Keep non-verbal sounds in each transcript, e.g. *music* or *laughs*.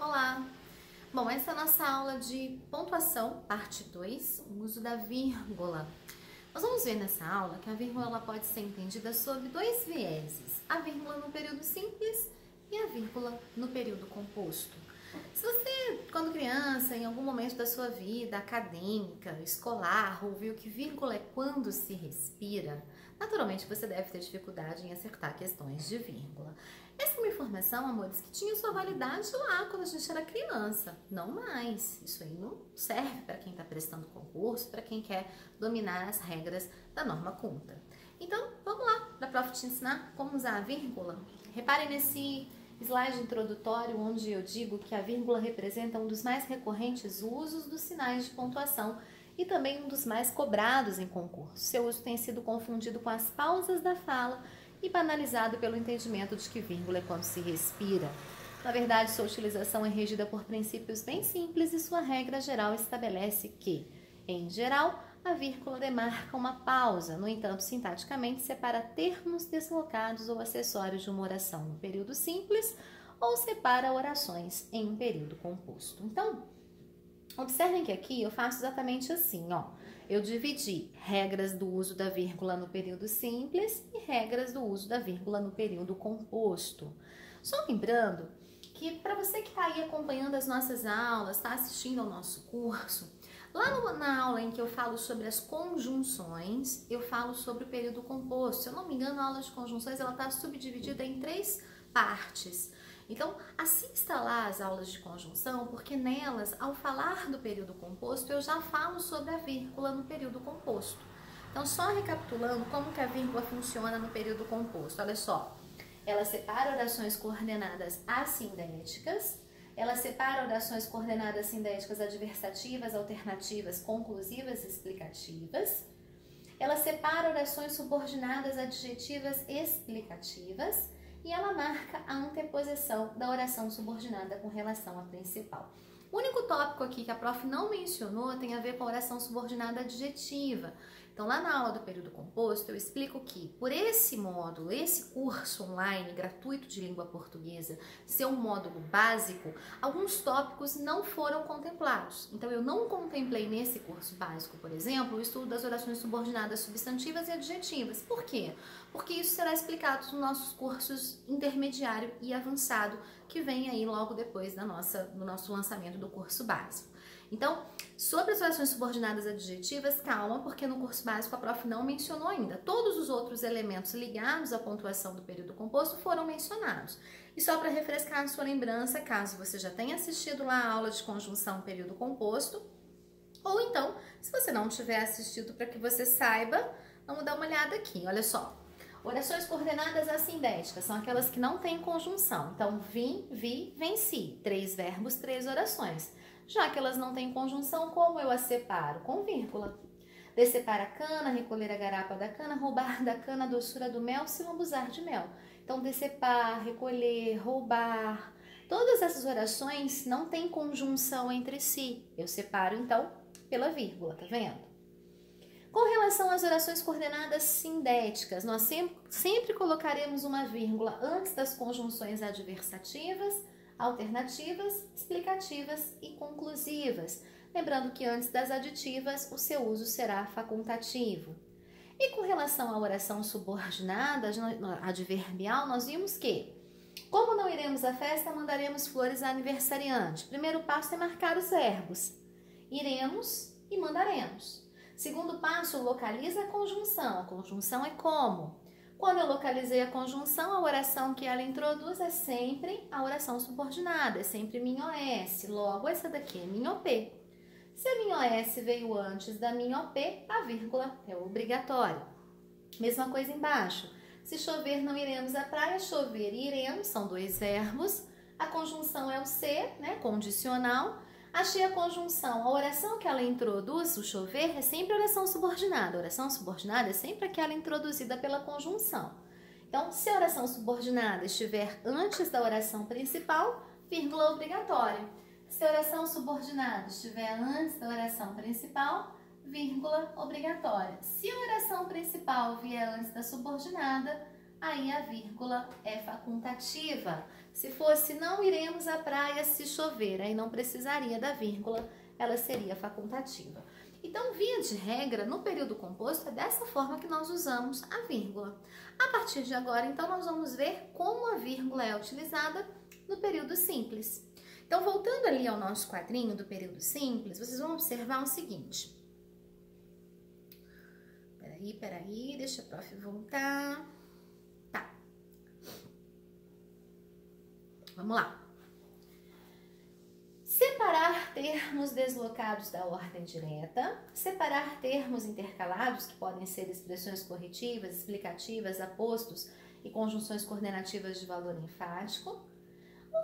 Olá! Bom, essa é a nossa aula de pontuação, parte 2, o uso da vírgula. Nós vamos ver nessa aula que a vírgula pode ser entendida sob dois vieses, a vírgula no período simples e a vírgula no período composto. Se você, quando criança, em algum momento da sua vida acadêmica, escolar, ouviu que vírgula é quando se respira, naturalmente você deve ter dificuldade em acertar questões de vírgula. Essa é uma informação, amores, que tinha sua validade lá quando a gente era criança, não mais. Isso aí não serve para quem está prestando concurso, para quem quer dominar as regras da norma culta. Então, vamos lá, para a prof te ensinar como usar a vírgula. Reparem nesse slide introdutório onde eu digo que a vírgula representa um dos mais recorrentes usos dos sinais de pontuação e também um dos mais cobrados em concurso. Seu uso tem sido confundido com as pausas da fala e banalizado pelo entendimento de que vírgula é quando se respira. Na verdade, sua utilização é regida por princípios bem simples e sua regra geral estabelece que, em geral, a vírgula demarca uma pausa, no entanto, sintaticamente separa termos deslocados ou acessórios de uma oração no período simples ou separa orações em um período composto. Então, observem que aqui eu faço exatamente assim, ó. Eu dividi regras do uso da vírgula no período simples e regras do uso da vírgula no período composto. Só lembrando que para você que está aí acompanhando as nossas aulas, está assistindo ao nosso curso, Lá no, na aula em que eu falo sobre as conjunções, eu falo sobre o período composto. Se eu não me engano, a aula de conjunções ela está subdividida em três partes. Então, assista lá as aulas de conjunção, porque nelas, ao falar do período composto, eu já falo sobre a vírgula no período composto. Então, só recapitulando como que a vírgula funciona no período composto. Olha só, ela separa orações coordenadas assindéticas, ela separa orações coordenadas sindéticas adversativas, alternativas, conclusivas e explicativas. Ela separa orações subordinadas adjetivas explicativas e ela marca a anteposição da oração subordinada com relação à principal. O único tópico aqui que a prof não mencionou tem a ver com a oração subordinada adjetiva. Então, lá na aula do período composto, eu explico que, por esse módulo, esse curso online gratuito de língua portuguesa, ser um módulo básico, alguns tópicos não foram contemplados. Então, eu não contemplei nesse curso básico, por exemplo, o estudo das orações subordinadas substantivas e adjetivas. Por quê? Porque isso será explicado nos nossos cursos intermediário e avançado, que vem aí logo depois da nossa, do nosso lançamento do curso básico. Então, sobre as orações subordinadas adjetivas, calma, porque no curso básico a prof não mencionou ainda. Todos os outros elementos ligados à pontuação do período composto foram mencionados. E só para refrescar a sua lembrança, caso você já tenha assistido lá a aula de conjunção período composto, ou então, se você não tiver assistido para que você saiba, vamos dar uma olhada aqui. Olha só. Orações coordenadas assindéticas são aquelas que não têm conjunção. Então, vim, vi, venci. Três verbos, três orações. Já que elas não têm conjunção, como eu as separo? Com vírgula. Decepar a cana, recolher a garapa da cana, roubar da cana a doçura do mel, se lambuzar de mel. Então, decepar, recolher, roubar. Todas essas orações não têm conjunção entre si. Eu separo, então, pela vírgula, tá vendo? Com relação às orações coordenadas sindéticas, nós sempre, sempre colocaremos uma vírgula antes das conjunções adversativas, alternativas, explicativas e conclusivas. Lembrando que antes das aditivas, o seu uso será facultativo. E com relação à oração subordinada, adverbial, nós vimos que, como não iremos à festa, mandaremos flores à aniversariante. Primeiro passo é marcar os verbos. Iremos e mandaremos. Segundo passo, localiza a conjunção. A conjunção é como? Quando eu localizei a conjunção, a oração que ela introduz é sempre a oração subordinada, é sempre minha OS. Logo, essa daqui é minha OP. Se a minha OS veio antes da minha OP, a vírgula é obrigatória. Mesma coisa embaixo. Se chover, não iremos à praia. Chover e iremos são dois verbos. A conjunção é o ser, né, condicional. Achei a conjunção. A oração que ela introduz, o chover, é sempre oração subordinada. A oração subordinada é sempre aquela introduzida pela conjunção. Então, se a oração subordinada estiver antes da oração principal, vírgula obrigatória. Se a oração subordinada estiver antes da oração principal, vírgula obrigatória. Se a oração principal vier antes da subordinada, aí a vírgula é facultativa. Se fosse não iremos à praia se chover, aí não precisaria da vírgula, ela seria facultativa. Então, via de regra, no período composto é dessa forma que nós usamos a vírgula. A partir de agora, então, nós vamos ver como a vírgula é utilizada no período simples. Então, voltando ali ao nosso quadrinho do período simples, vocês vão observar o seguinte. Peraí, peraí, deixa a prof voltar. Tá. Vamos lá. Separar termos deslocados da ordem direta, separar termos intercalados, que podem ser expressões corretivas, explicativas, apostos e conjunções coordenativas de valor enfático.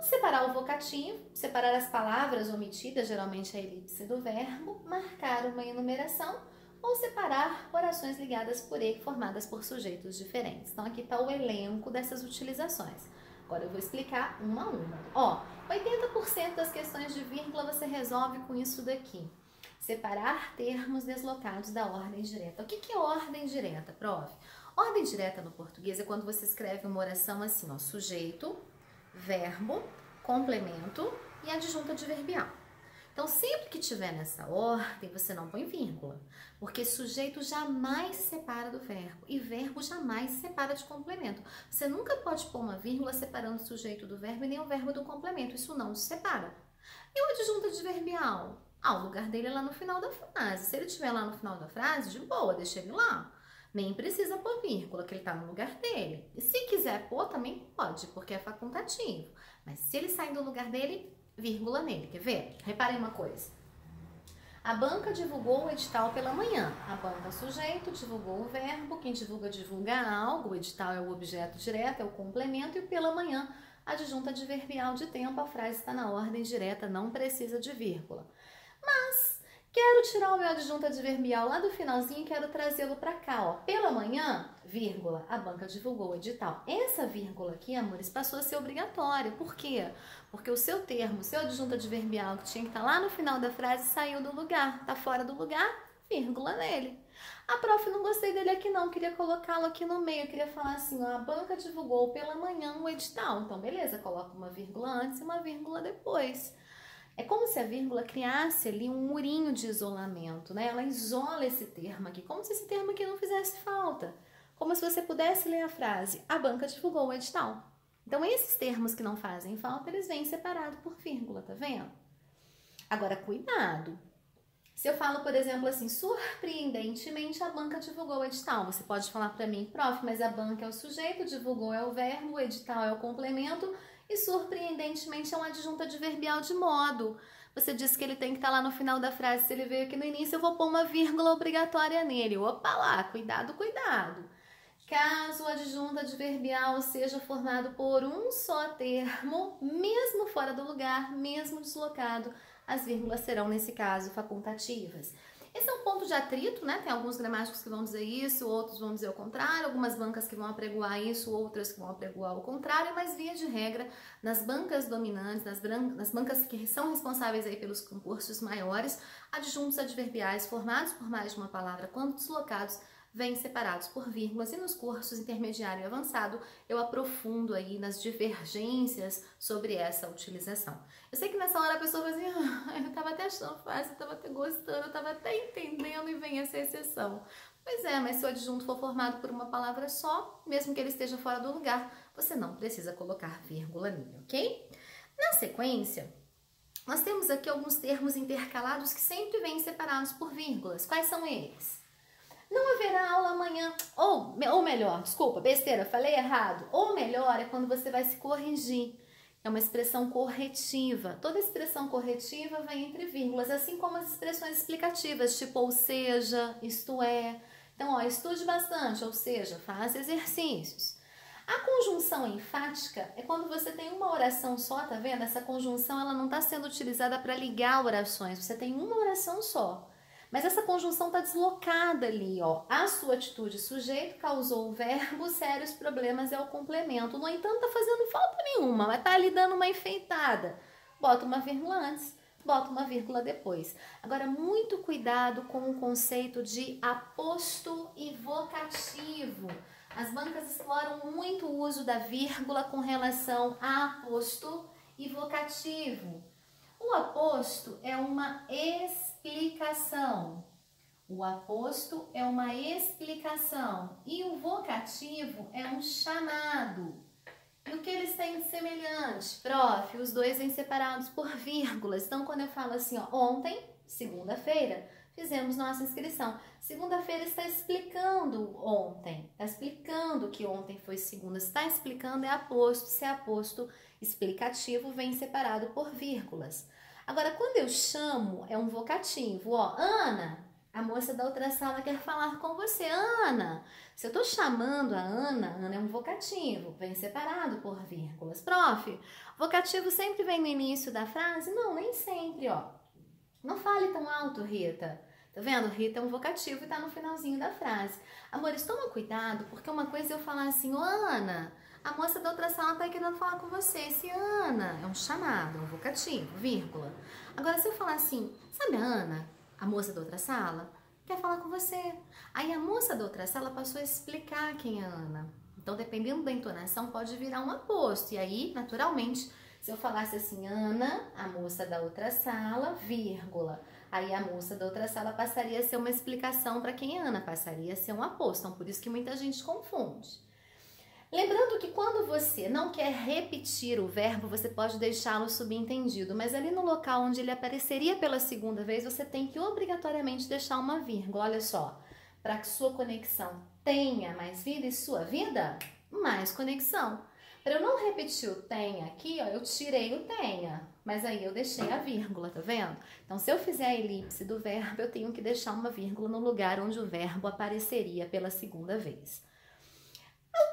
separar o vocativo, separar as palavras omitidas, geralmente a elipse do verbo, marcar uma enumeração ou separar orações ligadas por E formadas por sujeitos diferentes. Então aqui está o elenco dessas utilizações. Agora eu vou explicar uma a uma. Ó, 80% das questões de vírgula você resolve com isso daqui. Separar termos deslocados da ordem direta. O que, que é ordem direta, prof? Ordem direta no português é quando você escreve uma oração assim, ó, sujeito, verbo, complemento e adjunta adverbial. Então, sempre que tiver nessa ordem, você não põe vírgula, porque sujeito jamais se separa do verbo e verbo jamais se separa de complemento. Você nunca pode pôr uma vírgula separando o sujeito do verbo e nem o verbo do complemento, isso não se separa. E o adjunto adverbial? Ah, o lugar dele é lá no final da frase. Se ele estiver lá no final da frase, de boa, deixa ele lá. Nem precisa pôr vírgula, que ele está no lugar dele. E se quiser pôr, também pode, porque é facultativo. Mas se ele sair do lugar dele, vírgula nele. Quer ver? Reparem uma coisa. A banca divulgou o edital pela manhã. A banca sujeito divulgou o verbo, quem divulga divulga algo, o edital é o objeto direto, é o complemento, e pela manhã, adjunta adverbial de tempo, a frase está na ordem direta, não precisa de vírgula. Mas Quero tirar o meu adjunto adverbial lá do finalzinho e quero trazê-lo para cá, ó. Pela manhã, vírgula, a banca divulgou o edital. Essa vírgula aqui, amores, passou a ser obrigatória. Por quê? Porque o seu termo, o seu adjunto adverbial que tinha que estar tá lá no final da frase saiu do lugar, tá fora do lugar, vírgula nele. A prof não gostei dele aqui não, queria colocá-lo aqui no meio, queria falar assim, ó, a banca divulgou pela manhã o edital. Então, beleza, coloca uma vírgula antes e uma vírgula depois. É como se a vírgula criasse ali um murinho de isolamento, né? Ela isola esse termo aqui, como se esse termo aqui não fizesse falta. Como se você pudesse ler a frase: a banca divulgou o edital. Então, esses termos que não fazem falta, eles vêm separados por vírgula, tá vendo? Agora, cuidado. Se eu falo, por exemplo, assim, surpreendentemente a banca divulgou o edital, você pode falar para mim, prof, mas a banca é o sujeito, divulgou é o verbo, o edital é o complemento, e surpreendentemente é um adjunto adverbial de modo. Você disse que ele tem que estar tá lá no final da frase. Se ele veio aqui no início, eu vou pôr uma vírgula obrigatória nele. Opa lá, cuidado, cuidado. Caso o adjunto adverbial seja formado por um só termo, mesmo fora do lugar, mesmo deslocado, as vírgulas serão, nesse caso, facultativas. Esse é um ponto de atrito, né? Tem alguns gramáticos que vão dizer isso, outros vão dizer o contrário, algumas bancas que vão apregoar isso, outras que vão apregoar o contrário, mas via de regra, nas bancas dominantes, nas, nas bancas que são responsáveis aí pelos concursos maiores, adjuntos adverbiais formados por mais de uma palavra, quando deslocados, vêm separados por vírgulas e nos cursos intermediário e avançado eu aprofundo aí nas divergências sobre essa utilização. Eu sei que nessa hora a pessoa vai assim, ah, eu estava até achando fácil, eu estava até gostando, eu estava até entendendo e vem essa exceção. Pois é, mas se o adjunto for formado por uma palavra só, mesmo que ele esteja fora do lugar, você não precisa colocar vírgula nele, ok? Na sequência, nós temos aqui alguns termos intercalados que sempre vêm separados por vírgulas. Quais são eles? Não haverá aula amanhã. Ou, ou melhor, desculpa, besteira, falei errado. Ou melhor é quando você vai se corrigir. É uma expressão corretiva. Toda expressão corretiva vem entre vírgulas, assim como as expressões explicativas, tipo ou seja, isto é. Então, ó, estude bastante, ou seja, faça exercícios. A conjunção enfática é quando você tem uma oração só, tá vendo? Essa conjunção ela não está sendo utilizada para ligar orações, você tem uma oração só. Mas essa conjunção está deslocada ali, ó. A sua atitude sujeito causou o verbo, sérios problemas é o complemento. No entanto, tá fazendo falta nenhuma, mas tá ali dando uma enfeitada. Bota uma vírgula antes, bota uma vírgula depois. Agora, muito cuidado com o conceito de aposto e vocativo. As bancas exploram muito o uso da vírgula com relação a aposto e vocativo. O aposto é uma explicação. O aposto é uma explicação e o vocativo é um chamado. E o que eles têm de semelhante? Prof, os dois vêm separados por *laughs* vírgulas. Então, quando eu falo assim, ó, ontem, segunda-feira, fizemos nossa inscrição. Segunda-feira está explicando ontem, está explicando que ontem foi segunda, está explicando é aposto, se é aposto explicativo vem separado por vírgulas. Agora, quando eu chamo, é um vocativo, ó, Ana, a moça da outra sala quer falar com você, Ana. Se eu estou chamando a Ana, Ana é um vocativo, vem separado por vírgulas. Prof, vocativo sempre vem no início da frase? Não, nem sempre, ó. Não fale tão alto, Rita. Tá vendo? Rita é um vocativo e tá no finalzinho da frase. Amores, toma cuidado, porque uma coisa é eu falar assim, ô Ana, a moça da outra sala tá querendo falar com você. Esse Ana é um chamado, um vocativo, vírgula. Agora, se eu falar assim, sabe a Ana, a moça da outra sala, quer falar com você. Aí a moça da outra sala passou a explicar quem é a Ana. Então, dependendo da entonação, pode virar um aposto. E aí, naturalmente, se eu falasse assim, Ana, a moça da outra sala, vírgula. Aí a moça da outra sala passaria a ser uma explicação para quem é Ana, passaria a ser um aposto. Então, por isso que muita gente confunde. Lembrando que quando você não quer repetir o verbo, você pode deixá-lo subentendido, mas ali no local onde ele apareceria pela segunda vez, você tem que obrigatoriamente deixar uma vírgula. Olha só, para que sua conexão tenha mais vida e sua vida, mais conexão. Para eu não repetir o tenha aqui, ó, eu tirei o tenha, mas aí eu deixei a vírgula, tá vendo? Então, se eu fizer a elipse do verbo, eu tenho que deixar uma vírgula no lugar onde o verbo apareceria pela segunda vez.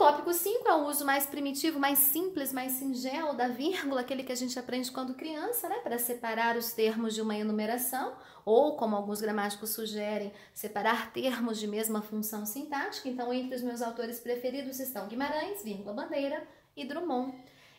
Tópico 5 é o uso mais primitivo, mais simples, mais singelo da vírgula, aquele que a gente aprende quando criança, né? Para separar os termos de uma enumeração, ou, como alguns gramáticos sugerem, separar termos de mesma função sintática. Então, entre os meus autores preferidos estão Guimarães, vírgula, Bandeira, e Drummond.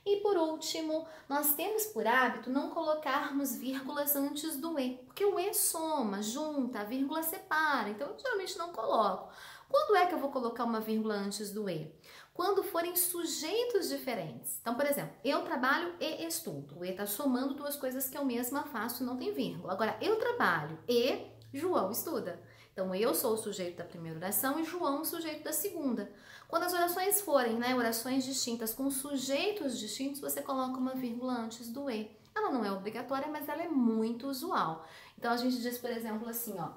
E por último, nós temos por hábito não colocarmos vírgulas antes do E, porque o E soma, junta, a vírgula separa, então eu geralmente não coloco. Quando é que eu vou colocar uma vírgula antes do E? Quando forem sujeitos diferentes. Então, por exemplo, eu trabalho e estudo. O E está somando duas coisas que eu mesma faço, não tem vírgula. Agora, eu trabalho e João estuda. Então, eu sou o sujeito da primeira oração e João o sujeito da segunda. Quando as orações forem né, orações distintas com sujeitos distintos, você coloca uma vírgula antes do E. Ela não é obrigatória, mas ela é muito usual. Então, a gente diz, por exemplo, assim, ó.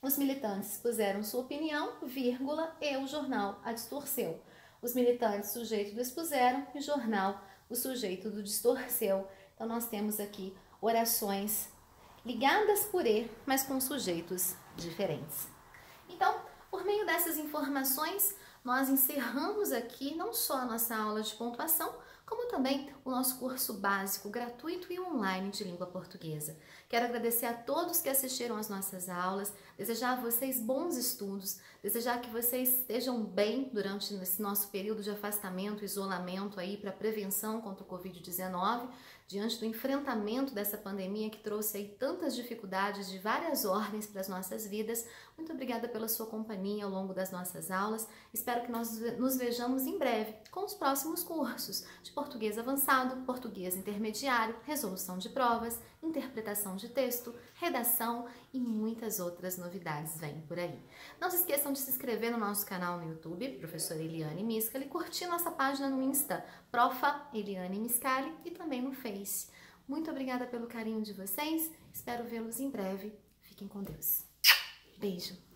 Os militantes puseram sua opinião, vírgula, e o jornal a distorceu. Os militantes, sujeito do expuseram, e jornal, o sujeito do distorceu. Então, nós temos aqui orações ligadas por E, mas com sujeitos diferentes. Então, por meio dessas informações, nós encerramos aqui não só a nossa aula de pontuação, como também o nosso curso básico gratuito e online de língua portuguesa. Quero agradecer a todos que assistiram às nossas aulas, desejar a vocês bons estudos, desejar que vocês estejam bem durante esse nosso período de afastamento, isolamento aí para prevenção contra o Covid-19 diante do enfrentamento dessa pandemia que trouxe aí tantas dificuldades de várias ordens para as nossas vidas. Muito obrigada pela sua companhia ao longo das nossas aulas. Espero que nós nos vejamos em breve com os próximos cursos de português avançado, português intermediário, resolução de provas, interpretação de texto, redação e muitas outras novidades vêm por aí. Não se esqueçam de se inscrever no nosso canal no YouTube, professora Eliane Miscali, curtir nossa página no Insta, profa Eliane Miscali e também no Muito obrigada pelo carinho de vocês, espero vê-los em breve. Fiquem com Deus. Beijo!